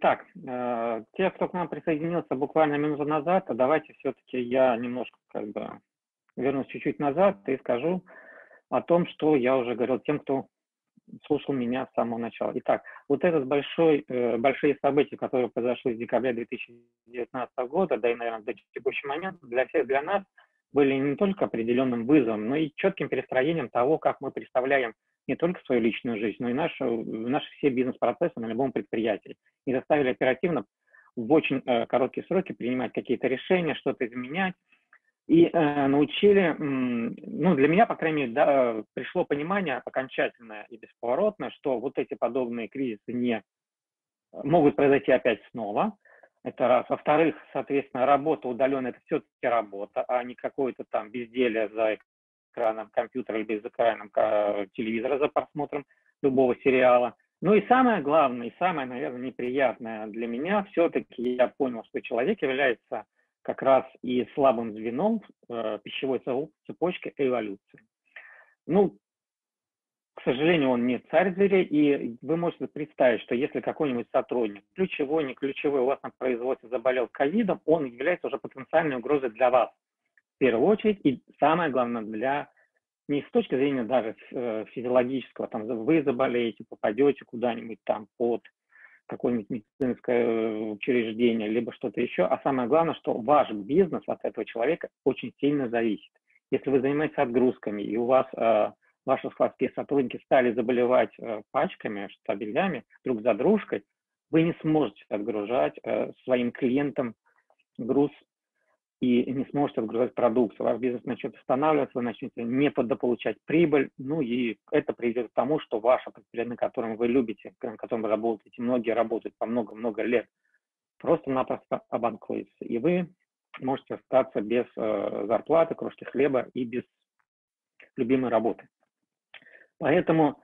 Итак, э, те, кто к нам присоединился буквально минуту назад, давайте все-таки я немножко как бы вернусь чуть-чуть назад и скажу о том, что я уже говорил тем, кто слушал меня с самого начала. Итак, вот этот большой, э, большие события, которые произошли с декабря 2019 года, да и, наверное, до текущего момента, для всех, для нас были не только определенным вызовом, но и четким перестроением того, как мы представляем не только свою личную жизнь, но и наши, наши все бизнес-процессы на любом предприятии. И заставили оперативно в очень э, короткие сроки принимать какие-то решения, что-то изменять. И э, научили, ну, для меня, по крайней мере, да, пришло понимание окончательное и бесповоротное, что вот эти подобные кризисы не могут произойти опять снова. Это раз. Во-вторых, соответственно, работа удаленная – это все-таки работа, а не какое-то там безделие за экраном компьютера или за экраном телевизора за просмотром любого сериала. Ну и самое главное, и самое, наверное, неприятное для меня, все-таки я понял, что человек является как раз и слабым звеном э, пищевой цепочки эволюции. Ну, к сожалению, он не царь зверей, и вы можете представить, что если какой-нибудь сотрудник, ключевой, не ключевой, у вас на производстве заболел ковидом, он является уже потенциальной угрозой для вас в первую очередь, и самое главное, для не с точки зрения даже э, физиологического, там вы заболеете, попадете куда-нибудь там под какое-нибудь медицинское э, учреждение, либо что-то еще, а самое главное, что ваш бизнес от этого человека очень сильно зависит. Если вы занимаетесь отгрузками, и у вас э, ваши складские сотрудники стали заболевать пачками, штабелями друг за дружкой, вы не сможете отгружать своим клиентам груз и не сможете отгружать продукцию. Ваш бизнес начнет останавливаться, вы начнете не получать прибыль, ну и это приведет к тому, что ваше предприятие, на котором вы любите, на котором вы работаете, многие работают по много-много лет, просто-напросто обанкруется. И вы можете остаться без э, зарплаты, крошки хлеба и без любимой работы. Поэтому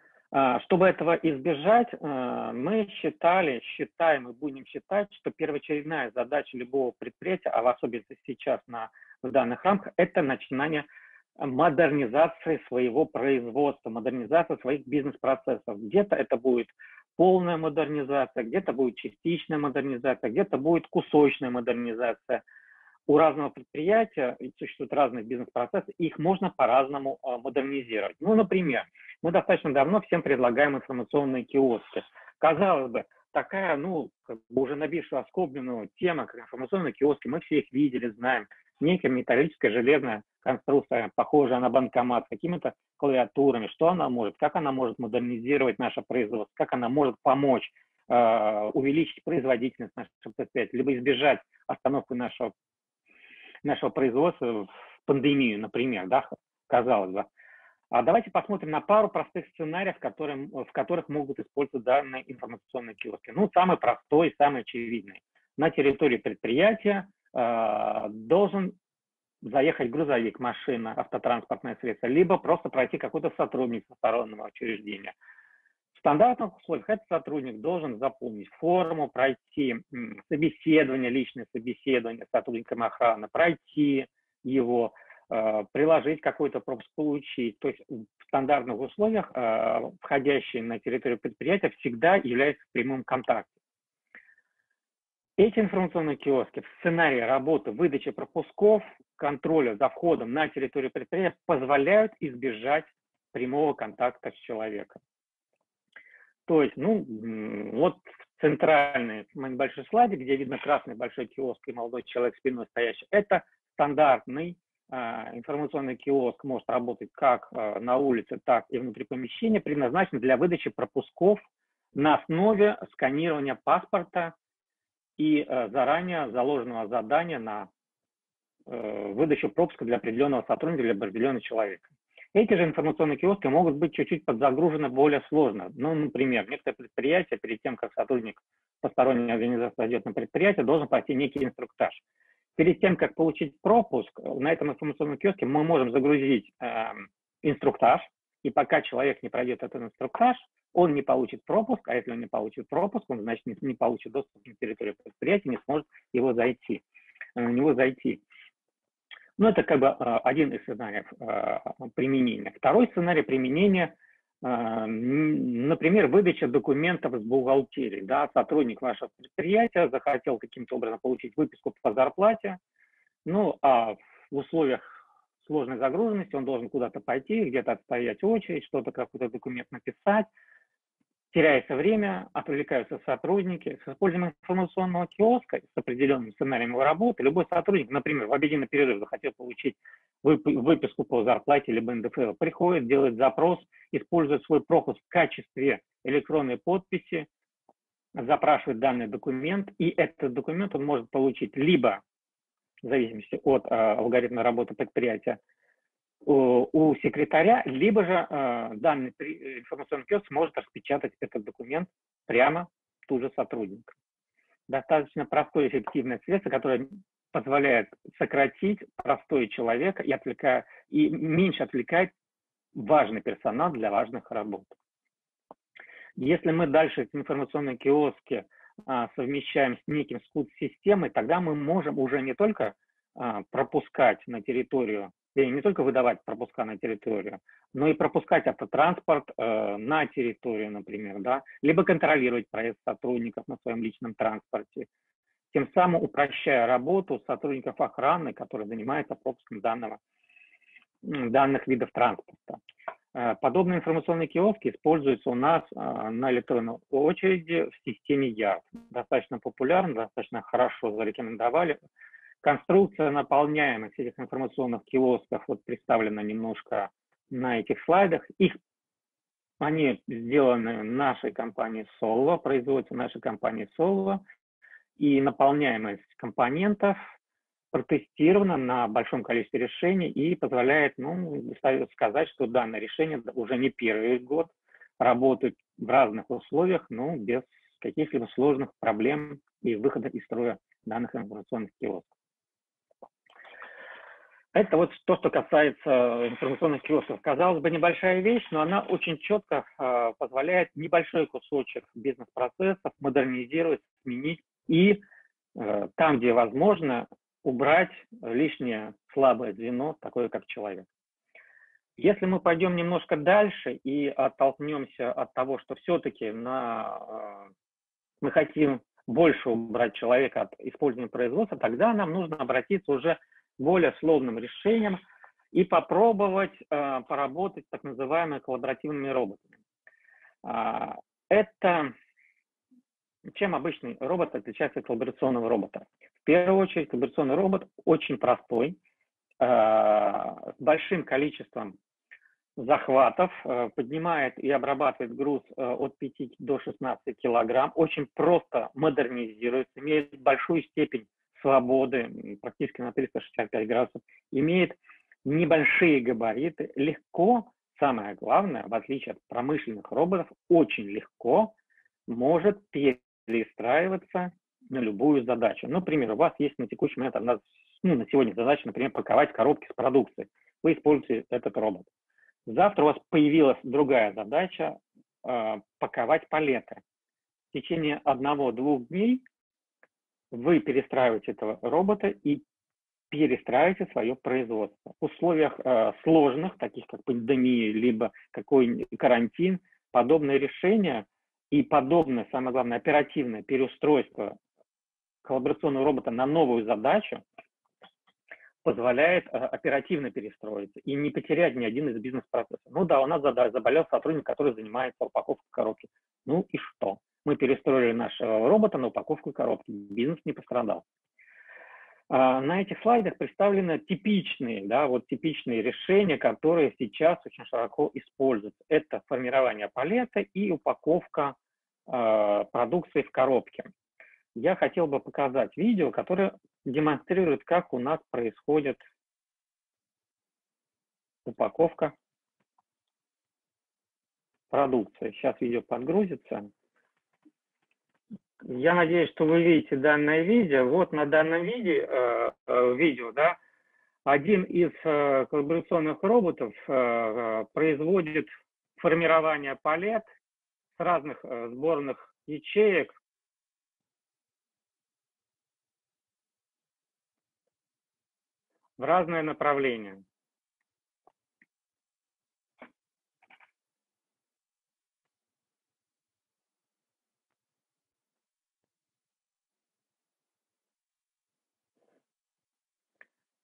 чтобы этого избежать, а, мы считали, считаем и будем считать, что первоочередная задача любого предприятия, а в особенности сейчас на, в данных рамках, это начинание модернизации своего производства, модернизация своих бизнес-процессов. Где-то это будет полная модернизация, где-то будет частичная модернизация, где-то будет кусочная модернизация – у разного предприятия существуют разные бизнес-процессы, их можно по-разному а, модернизировать. Ну, например, мы достаточно давно всем предлагаем информационные киоски. Казалось бы, такая, ну, как бы уже набившая оскобленную тема, как информационные киоски, мы все их видели, знаем. Некая металлическая железная конструкция, похожая на банкомат, с какими-то клавиатурами, что она может, как она может модернизировать наше производство, как она может помочь э, увеличить производительность нашего предприятия, либо избежать остановки нашего нашего производства в пандемию, например, да, казалось бы. А давайте посмотрим на пару простых сценариев, которые, в которых могут использоваться данные информационные киоски. Ну, самый простой, самый очевидный. На территории предприятия э, должен заехать грузовик, машина, автотранспортное средство, либо просто пройти какой-то сотрудник со стороннего учреждения стандартных условиях этот сотрудник должен заполнить форму, пройти собеседование, личное собеседование с сотрудником охраны, пройти его, э, приложить какой-то пропуск, получить. То есть в стандартных условиях э, входящий на территорию предприятия всегда является в прямом контакте. Эти информационные киоски в сценарии работы выдачи пропусков, контроля за входом на территорию предприятия позволяют избежать прямого контакта с человеком. То есть, ну, вот центральный большой слайд, где видно красный большой киоск и молодой человек спиной стоящий, это стандартный э, информационный киоск, может работать как э, на улице, так и внутри помещения, предназначен для выдачи пропусков на основе сканирования паспорта и э, заранее заложенного задания на э, выдачу пропуска для определенного сотрудника, для определенного человека. Эти же информационные киоски могут быть чуть-чуть подзагружены более сложно. Ну, например, некоторые предприятия перед тем, как сотрудник посторонней организации зайдет на предприятие, должен пройти некий инструктаж. Перед тем, как получить пропуск, на этом информационном киоске мы можем загрузить э, инструктаж, и пока человек не пройдет этот инструктаж, он не получит пропуск, а если он не получит пропуск, он, значит, не, не получит доступ на территорию предприятия, не сможет его зайти, э, на него зайти. Ну, это как бы а, один из сценариев а, применения. Второй сценарий применения а, например, выдача документов с бухгалтерии. Да, сотрудник вашего предприятия захотел каким-то образом получить выписку по зарплате, ну, а в условиях сложной загруженности он должен куда-то пойти, где-то отстоять очередь, что-то, какой-то документ написать, теряется время, отвлекаются сотрудники. С использованием информационного киоска с определенным сценарием его работы, любой сотрудник, например, в обеденный перерыв захотел получить выписку по зарплате либо НДФЛ, приходит, делает запрос, использует свой пропуск в качестве электронной подписи, запрашивает данный документ, и этот документ он может получить либо, в зависимости от э, алгоритма работы предприятия, у секретаря, либо же э, данный информационный киоск может распечатать этот документ прямо тут же сотрудник. Достаточно простое эффективное средство, которое позволяет сократить простой человека и, отвлекая, и меньше отвлекать важный персонал для важных работ. Если мы дальше информационные киоски а, совмещаем с неким скут-системой, тогда мы можем уже не только а, пропускать на территорию и не только выдавать пропуска на территорию, но и пропускать автотранспорт э, на территорию, например, да, либо контролировать проезд сотрудников на своем личном транспорте, тем самым упрощая работу сотрудников охраны, которые занимаются пропуском данного, данных видов транспорта. Э, подобные информационные киоски используются у нас э, на электронной очереди в системе ЯР. Достаточно популярно, достаточно хорошо зарекомендовали Конструкция наполняемых этих информационных киосков вот представлена немножко на этих слайдах. Их, они сделаны нашей компанией Solvo, производятся нашей компанией Solvo, и наполняемость компонентов протестирована на большом количестве решений и позволяет ну, сказать, что данное решение уже не первый год работает в разных условиях, но без каких-либо сложных проблем и выхода из строя данных информационных киосков. Это вот то, что касается информационных киосков. Казалось бы, небольшая вещь, но она очень четко э, позволяет небольшой кусочек бизнес-процессов модернизировать, сменить и э, там, где возможно, убрать лишнее слабое звено, такое как человек. Если мы пойдем немножко дальше и оттолкнемся от того, что все-таки на, э, мы хотим больше убрать человека от использования производства, тогда нам нужно обратиться уже более сложным решением и попробовать э, поработать с так называемыми коллаборативными роботами. Э, это чем обычный робот отличается от коллаборационного робота? В первую очередь, коллаборационный робот очень простой, э, с большим количеством захватов, э, поднимает и обрабатывает груз э, от 5 до 16 килограмм, очень просто модернизируется, имеет большую степень свободы, практически на 365 градусов, имеет небольшие габариты, легко, самое главное, в отличие от промышленных роботов, очень легко может перестраиваться на любую задачу. Например, у вас есть на текущий момент, одна, ну, на сегодня задача, например, паковать коробки с продукцией. Вы используете этот робот. Завтра у вас появилась другая задача э, паковать палеты. В течение одного-двух дней вы перестраиваете этого робота и перестраиваете свое производство. В условиях э, сложных, таких как пандемия, либо какой-нибудь карантин, подобные решения и подобное, самое главное, оперативное переустройство коллаборационного робота на новую задачу позволяет э, оперативно перестроиться и не потерять ни один из бизнес-процессов. Ну да, у нас заболел сотрудник, который занимается упаковкой коробки. Ну и что? Мы перестроили нашего робота на упаковку коробки. Бизнес не пострадал. А, на этих слайдах представлены типичные, да, вот типичные решения, которые сейчас очень широко используются. Это формирование палета и упаковка э, продукции в коробке. Я хотел бы показать видео, которое демонстрирует, как у нас происходит упаковка продукции. Сейчас видео подгрузится. Я надеюсь, что вы видите данное видео. Вот на данном виде, э, э, видео, да, один из э, коллаборационных роботов э, э, производит формирование палет с разных э, сборных ячеек в разное направление.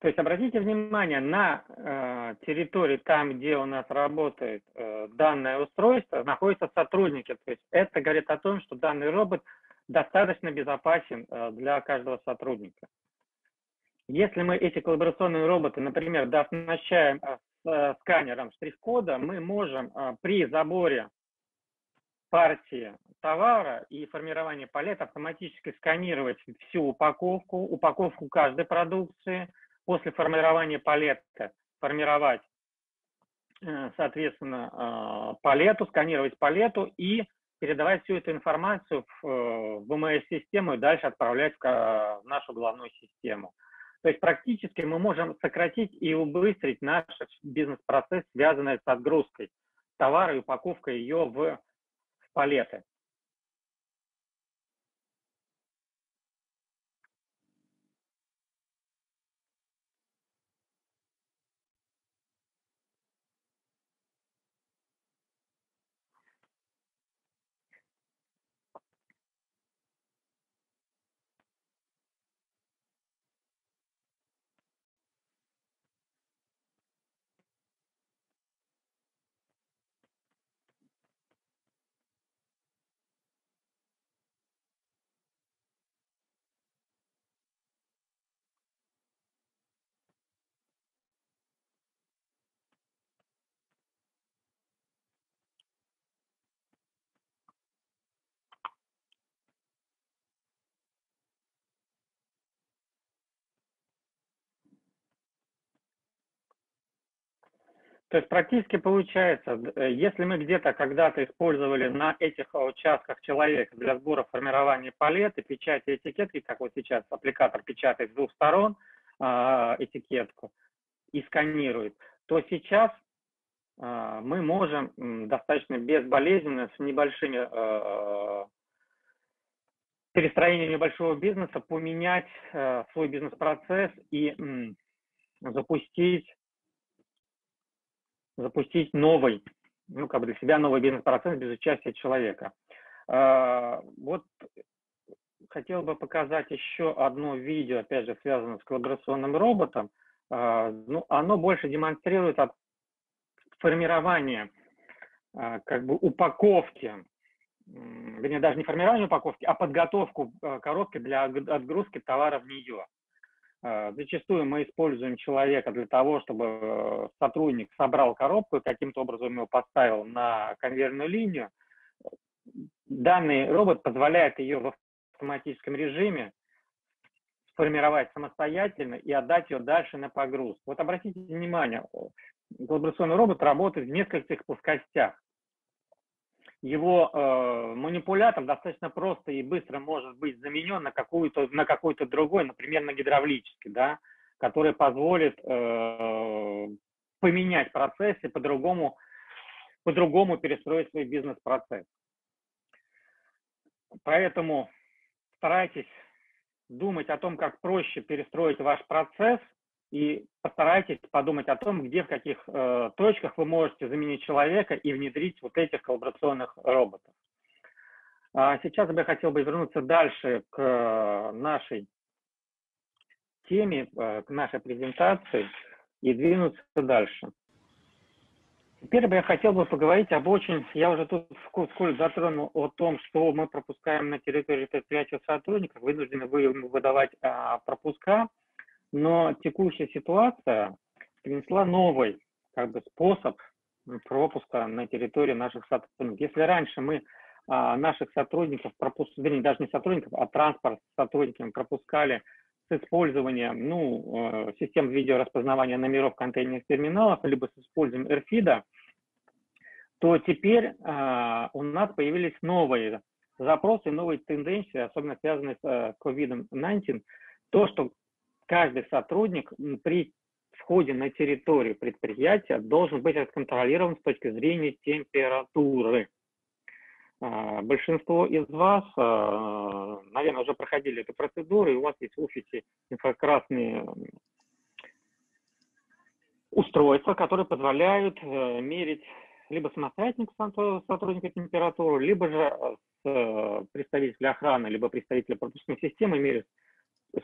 То есть обратите внимание, на э, территории, там, где у нас работает э, данное устройство, находятся сотрудники. То есть это говорит о том, что данный робот достаточно безопасен э, для каждого сотрудника. Если мы эти коллаборационные роботы, например, дооснащаем э, э, сканером штрих-кода, мы можем э, при заборе партии товара и формировании палет автоматически сканировать всю упаковку, упаковку каждой продукции, после формирования палетки формировать, э, соответственно, э, палету, сканировать палету и передавать всю эту информацию в э, ВМС-систему и дальше отправлять в нашу главную систему. То есть практически мы можем сократить и убыстрить наш бизнес-процесс, связанный с отгрузкой товара и упаковкой ее в палеты. То есть практически получается, э, если мы где-то когда-то использовали на этих участках человека для сбора формирования палеты, печати этикетки, как вот сейчас аппликатор печатает с двух сторон э, этикетку и сканирует, то сейчас э, мы можем достаточно безболезненно, с небольшими перестроением небольшого бизнеса поменять свой бизнес-процесс и запустить запустить новый, ну, как бы для себя новый бизнес-процесс без участия человека. А, вот хотел бы показать еще одно видео, опять же, связанное с коллаборационным роботом. А, ну, оно больше демонстрирует от формирования а, как бы упаковки, вернее, даже не формирование упаковки, а подготовку коробки для отгрузки товара в нее. Э, зачастую мы используем человека для того, чтобы э, сотрудник собрал коробку и каким-то образом его поставил на конвейерную линию. Данный робот позволяет ее в автоматическом режиме сформировать самостоятельно и отдать ее дальше на погруз. Вот обратите внимание, коллаборационный робот работает в нескольких плоскостях его э, манипулятор достаточно просто и быстро может быть заменен на какую-то на какой-то другой, например, на гидравлический, да, который позволит э, поменять процесс и по-другому по-другому перестроить свой бизнес-процесс. Поэтому старайтесь думать о том, как проще перестроить ваш процесс – и постарайтесь подумать о том, где, в каких э, точках вы можете заменить человека и внедрить вот этих коллаборационных роботов. А сейчас я хотел бы вернуться дальше к нашей теме, э, к нашей презентации и двинуться дальше. Теперь бы я хотел бы поговорить об очень, я уже тут вскользь затронул о том, что мы пропускаем на территории предприятия сотрудников, вынуждены выдавать а, пропуска но текущая ситуация принесла новый как бы, способ пропуска на территории наших сотрудников. Если раньше мы а, наших сотрудников, пропуск, вернее, даже не сотрудников, а транспорт с сотрудниками пропускали с использованием ну, э, систем видеораспознавания номеров контейнерных терминалов, либо с использованием RFID, то теперь э, у нас появились новые запросы, новые тенденции, особенно связанные с э, COVID-19, то, что каждый сотрудник при входе на территорию предприятия должен быть отконтролирован с точки зрения температуры. А, большинство из вас, а, наверное, уже проходили эту процедуру, и у вас есть в офисе инфракрасные устройства, которые позволяют э, мерить либо самостоятельно сотрудника температуру, либо же э, представитель охраны, либо представитель пропускной системы меряют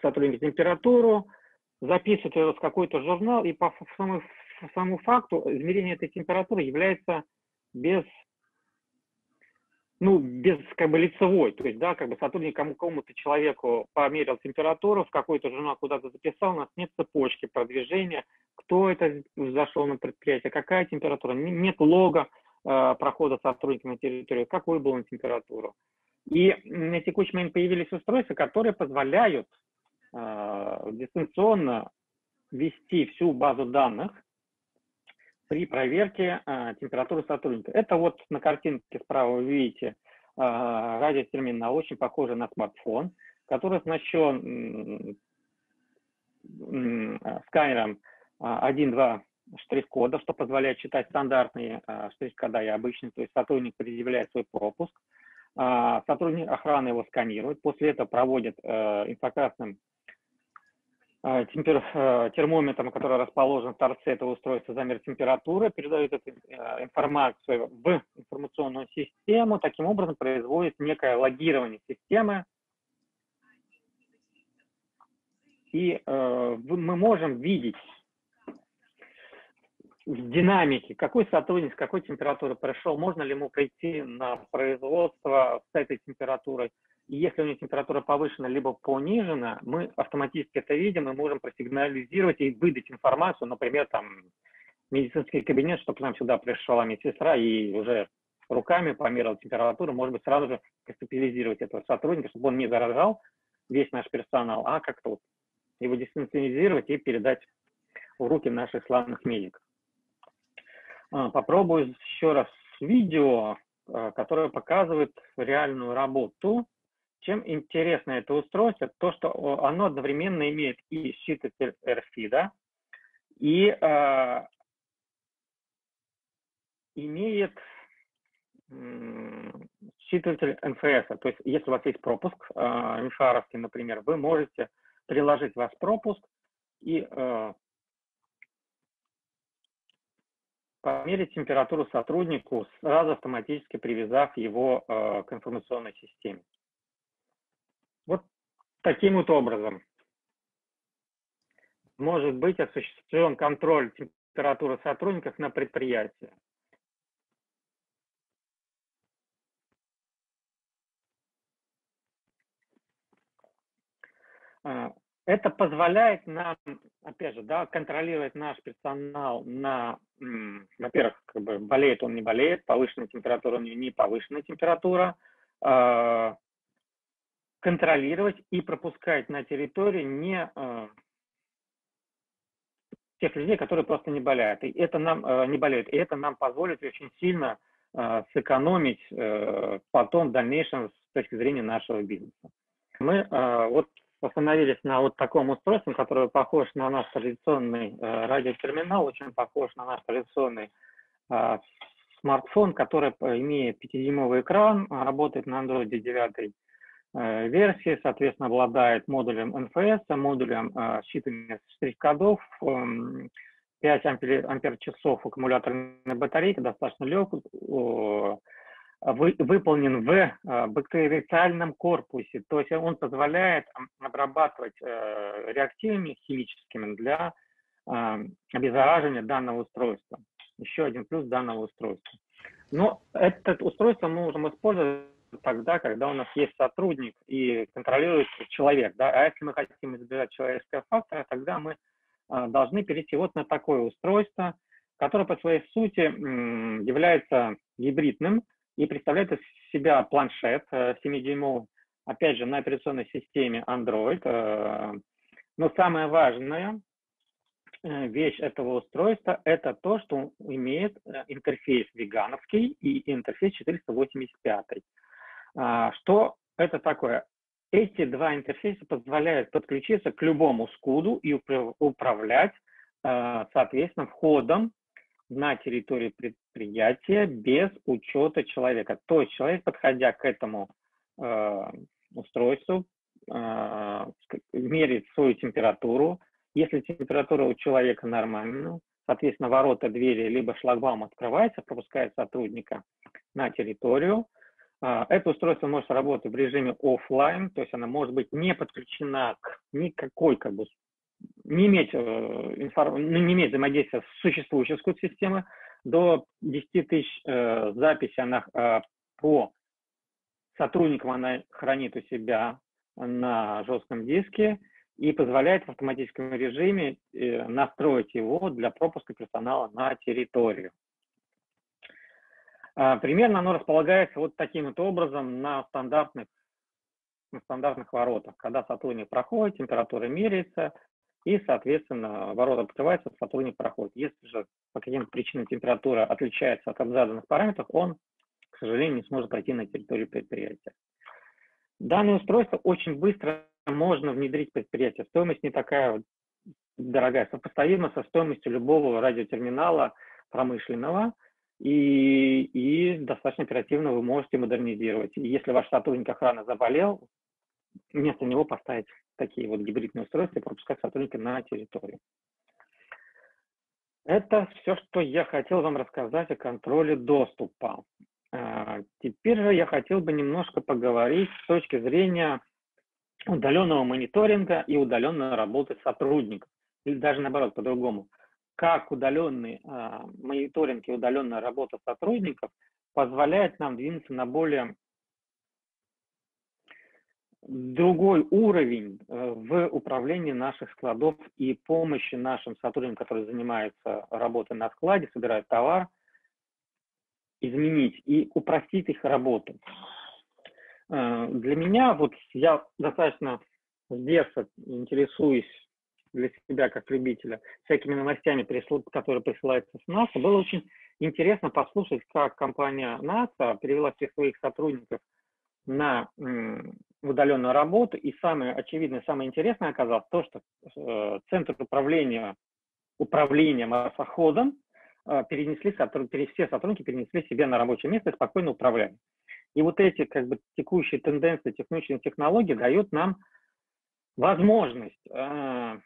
сотрудника температуру, записывает ее в какой-то журнал, и по самому, самому факту измерение этой температуры является без ну, без как бы лицевой, то есть, да, как бы сотрудник кому-то человеку померил температуру, в какой-то журнал куда-то записал, у нас нет цепочки продвижения, кто это зашел на предприятие, какая температура, нет лога э, прохода сотрудника на территорию, какой был на температуру. И на текущий момент появились устройства, которые позволяют дистанционно вести всю базу данных при проверке э, температуры сотрудника. Это вот на картинке справа вы видите э, радиотерминал, очень похожий на смартфон, который оснащен э, сканером 1-2 штрих-кода, что позволяет читать стандартные э, штрих-кода и обычные, то есть сотрудник предъявляет свой пропуск, э, сотрудник охраны его сканирует, после этого проводит э, инфракрасным Э, темпер... Э, термометром, который расположен в торце этого устройства, замер температуры, передает эту э, информацию в информационную систему, таким образом производит некое логирование системы, и э, мы можем видеть в динамике, какой сотрудник с какой температурой пришел, можно ли ему прийти на производство с этой температурой, и если у него температура повышена либо понижена, мы автоматически это видим и можем просигнализировать и выдать информацию, например, там, медицинский кабинет, чтобы к нам сюда пришла медсестра и уже руками померила температуру, может быть, сразу же госпитализировать этого сотрудника, чтобы он не заражал весь наш персонал, а как-то вот его дистанционизировать и передать в руки наших славных медиков. А, попробую еще раз видео, а, которое показывает реальную работу чем интересно это устройство? То, что оно одновременно имеет и считыватель RFID, да, и э, имеет считыватель НФС. То есть, если у вас есть пропуск, э, Мишаровский, например, вы можете приложить ваш пропуск и э, померить температуру сотруднику, сразу автоматически привязав его э, к информационной системе. Вот таким вот образом может быть осуществлен контроль температуры сотрудников на предприятии. А, это позволяет нам, опять же, да, контролировать наш персонал на, во-первых, как бы болеет он, не болеет, повышенная температура у него, не повышенная температура, а, контролировать и пропускать на территорию не э, тех людей, которые просто не болеют. И это нам э, не болеют. И это нам позволит очень сильно э, сэкономить э, потом в дальнейшем с точки зрения нашего бизнеса. Мы э, вот остановились на вот таком устройстве, которое похож на наш традиционный э, радиотерминал, очень похож на наш традиционный э, смартфон, который имеет 5-дюймовый экран, работает на Android 9 Э, версии, соответственно, обладает модулем NFS, модулем э, считывания штрих-кодов, 5 эм, ампер, ампер-часов аккумуляторной батарейки, достаточно легкий, выполнен в э, бактериальном корпусе, то есть он позволяет обрабатывать реактивами химическими для обеззараживания данного устройства. Еще один плюс данного устройства. Но это устройство мы можем использовать тогда, когда у нас есть сотрудник и контролирует человек. Да? А если мы хотим избежать человеческого фактора, тогда мы а, должны перейти вот на такое устройство, которое по своей сути является гибридным и представляет из себя планшет 7-дюймовый, э, опять же, на операционной системе Android. Э, но самое важное э, вещь этого устройства – это то, что имеет интерфейс вегановский и интерфейс 485. А, что это такое? Эти два интерфейса позволяют подключиться к любому скуду и управлять, а, соответственно, входом на территорию предприятия без учета человека. То есть человек, подходя к этому а, устройству, меряет свою температуру. Если температура у человека нормальная, соответственно, ворота, двери, либо шлагбаум открывается, пропускает сотрудника на территорию, это устройство может работать в режиме офлайн, то есть она может быть не подключена к никакой как бы, не иметь, э, информ... ну, не иметь взаимодействия с существующей SQL-системой, до 10 тысяч э, записей она э, по сотрудникам она хранит у себя на жестком диске и позволяет в автоматическом режиме э, настроить его для пропуска персонала на территорию. А, примерно оно располагается вот таким вот образом на стандартных, на стандартных воротах. Когда сотрудник проходит, температура меряется, и, соответственно, ворота открываются, сотрудник проходит. Если же по каким-то причинам температура отличается от заданных параметров, он, к сожалению, не сможет пройти на территорию предприятия. Данное устройство очень быстро можно внедрить в предприятие. Стоимость не такая дорогая, сопоставима со стоимостью любого радиотерминала промышленного – и, и достаточно оперативно вы можете модернизировать. И если ваш сотрудник охраны заболел, вместо него поставить такие вот гибридные устройства и пропускать сотрудника на территорию. Это все, что я хотел вам рассказать о контроле доступа. А, теперь же я хотел бы немножко поговорить с точки зрения удаленного мониторинга и удаленной работы сотрудников. Или даже наоборот, по-другому как удаленный э, мониторинг и удаленная работа сотрудников позволяет нам двинуться на более другой уровень э, в управлении наших складов и помощи нашим сотрудникам, которые занимаются работой на складе, собирают товар, изменить и упростить их работу. Э, для меня, вот я достаточно с детства интересуюсь для себя как любителя всякими новостями, которые присылаются с НАСА, было очень интересно послушать, как компания НАСА перевела всех своих сотрудников на удаленную работу. И самое очевидное, самое интересное оказалось то, что э, Центр управления управлением марсоходом э, перенесли, все сотрудники перенесли себе на рабочее место и спокойно управляли. И вот эти как бы текущие тенденции, текущие технологии дают нам возможность э,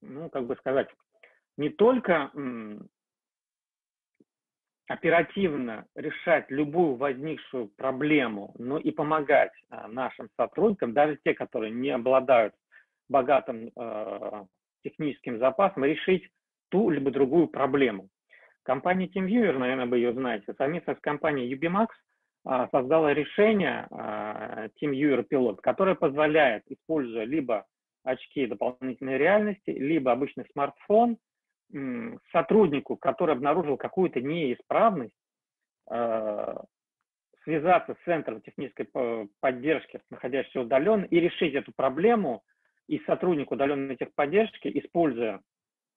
ну, как бы сказать, не только оперативно решать любую возникшую проблему, но и помогать а, нашим сотрудникам, даже те, которые не обладают богатым э, техническим запасом, решить ту либо другую проблему. Компания TeamViewer, наверное, вы ее знаете, совместно с компанией UBMAX э, создала решение э, TeamViewer Pilot, которое позволяет, используя либо очки дополнительной реальности, либо обычный смартфон сотруднику, который обнаружил какую-то неисправность, э, связаться с центром технической поддержки, находящийся удаленно, и решить эту проблему, и сотрудник удаленной техподдержки, используя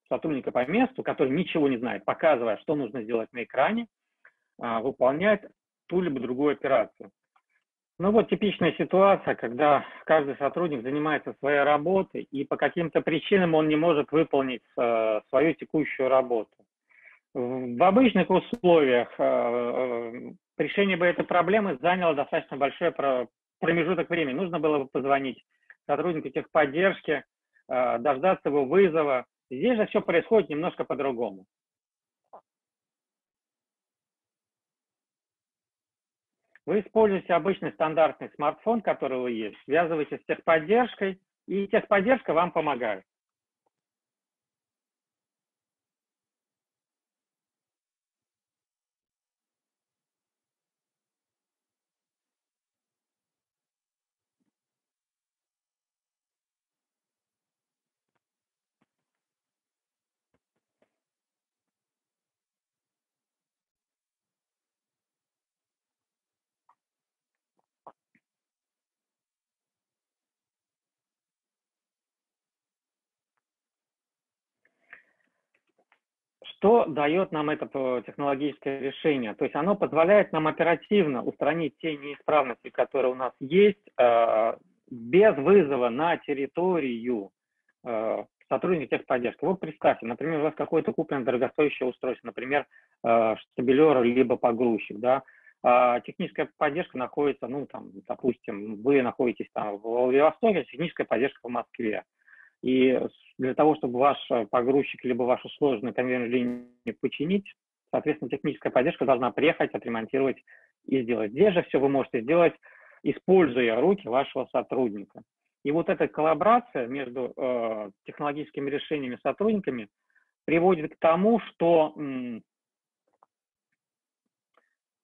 сотрудника по месту, который ничего не знает, показывая, что нужно сделать на экране, а, выполняет ту либо другую операцию. Ну вот типичная ситуация, когда каждый сотрудник занимается своей работой, и по каким-то причинам он не может выполнить э, свою текущую работу. В обычных условиях э, э, решение бы этой проблемы заняло достаточно большой промежуток времени. Нужно было бы позвонить сотруднику техподдержки, э, дождаться его вызова. Здесь же все происходит немножко по-другому. Вы используете обычный стандартный смартфон, который у есть, связываетесь с техподдержкой, и техподдержка вам помогает. Что дает нам это э, технологическое решение? То есть оно позволяет нам оперативно устранить те неисправности, которые у нас есть, э, без вызова на территорию э, сотрудника техподдержки. Вот представьте, например, у вас какое-то куплено дорогостоящее устройство, например, штабелер либо погрузчик, да, а техническая поддержка находится, ну, там, допустим, вы находитесь там в Владивостоке, техническая поддержка в Москве. И для того, чтобы ваш погрузчик либо вашу сложную конвейерную линию починить, соответственно, техническая поддержка должна приехать, отремонтировать и сделать. Здесь же все вы можете сделать, используя руки вашего сотрудника. И вот эта коллаборация между э, технологическими решениями и сотрудниками приводит к тому, что м,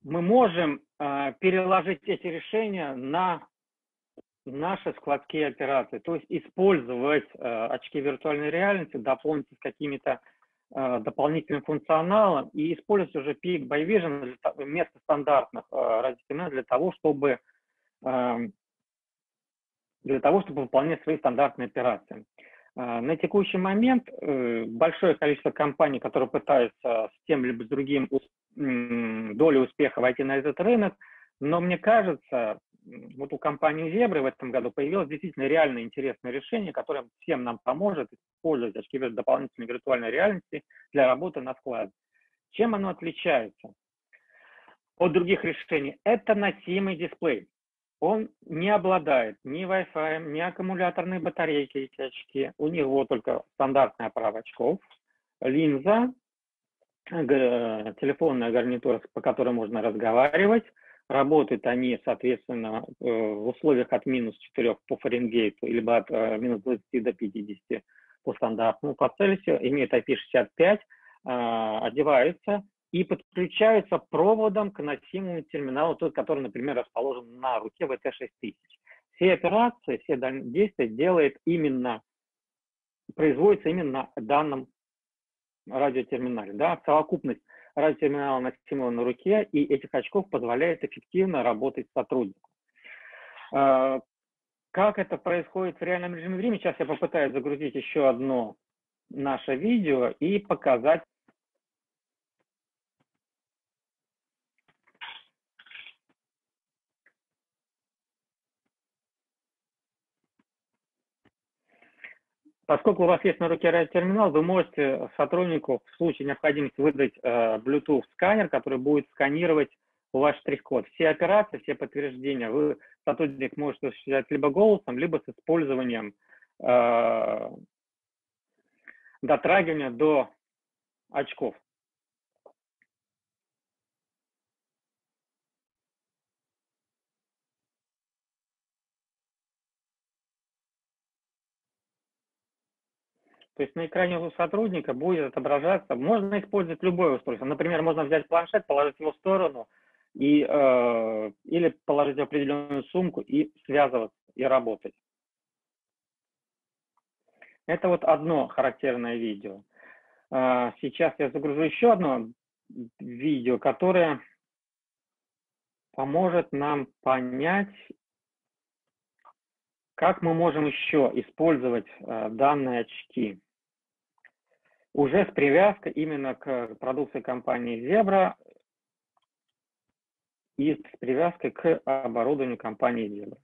мы можем э, переложить эти решения на наши складские операции, то есть использовать э, очки виртуальной реальности, дополнить с какими-то э, дополнительным функционалом и использовать уже Peak by Vision вместо стандартных э, радиотерминалов для того, чтобы э, для того, чтобы выполнять свои стандартные операции. Э, на текущий момент э, большое количество компаний, которые пытаются с тем либо с другим долю успеха войти на этот рынок, но мне кажется, вот у компании Zebra в этом году появилось действительно реально интересное решение, которое всем нам поможет использовать очки дополнительной виртуальной реальности для работы на складе. Чем оно отличается от других решений? Это носимый дисплей. Он не обладает ни Wi-Fi, ни аккумуляторной батарейки эти очки. У него только стандартная оправа очков, линза, телефонная гарнитура, по которой можно разговаривать, Работают они, соответственно, э, в условиях от минус 4 по Фаренгейту, либо от э, минус 20 до 50 по стандартному по Цельсию, имеют IP65, а, одеваются и подключаются проводом к носимому терминалу, тот, который, например, расположен на руке VT6000. Все операции, все действия делает именно, производится именно на данном радиотерминале. Да? Совокупность радиотерминала носимого на руке, и этих очков позволяет эффективно работать сотруднику. А, как это происходит в реальном режиме времени? Сейчас я попытаюсь загрузить еще одно наше видео и показать Поскольку у вас есть на руке радиотерминал, вы можете сотруднику в случае необходимости выдать э, Bluetooth сканер, который будет сканировать ваш штрих-код. Все операции, все подтверждения вы, сотрудник, может осуществлять либо голосом, либо с использованием э, дотрагивания до очков. То есть на экране у сотрудника будет отображаться, можно использовать любое устройство. Например, можно взять планшет, положить его в сторону и, э, или положить определенную сумку и связываться и работать. Это вот одно характерное видео. Э, сейчас я загружу еще одно видео, которое поможет нам понять, как мы можем еще использовать э, данные очки уже с привязкой именно к продукции компании Zebra и с привязкой к оборудованию компании Zebra.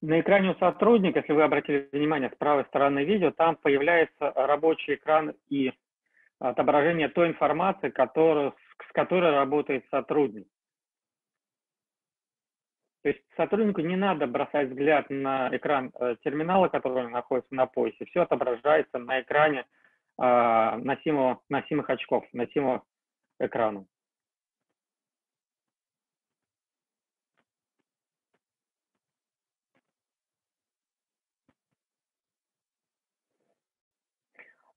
На экране у сотрудника, если вы обратили внимание, с правой стороны видео, там появляется рабочий экран и отображение той информации, которую, с которой работает сотрудник. То есть сотруднику не надо бросать взгляд на экран э, терминала, который находится на поясе. Все отображается на экране э, носимого, носимых очков, носимого экрана.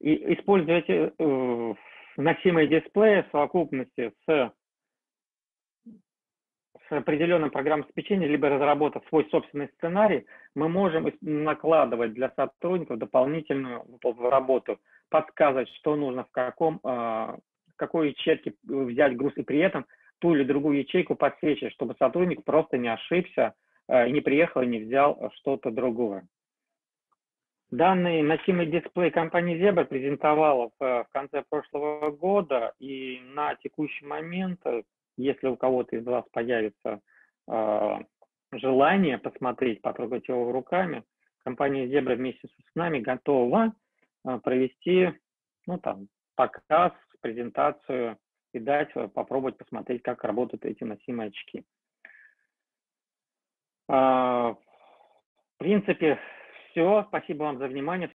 И используйте э, носимые дисплеи в совокупности с, с определенным программным обеспечением, либо разработав свой собственный сценарий, мы можем накладывать для сотрудников дополнительную работу, подсказывать, что нужно в каком, э, какой ячейке взять груз, и при этом ту или другую ячейку подсечь, чтобы сотрудник просто не ошибся э, и не приехал и не взял что-то другое. Данный носимый дисплей компания Zebra презентовала в конце прошлого года, и на текущий момент, если у кого-то из вас появится э, желание посмотреть, потрогать его руками, компания Zebra вместе с нами готова а, провести, ну, там, показ, презентацию и дать, э, попробовать посмотреть, как работают эти носимые очки. А, в принципе, все. Спасибо вам за внимание.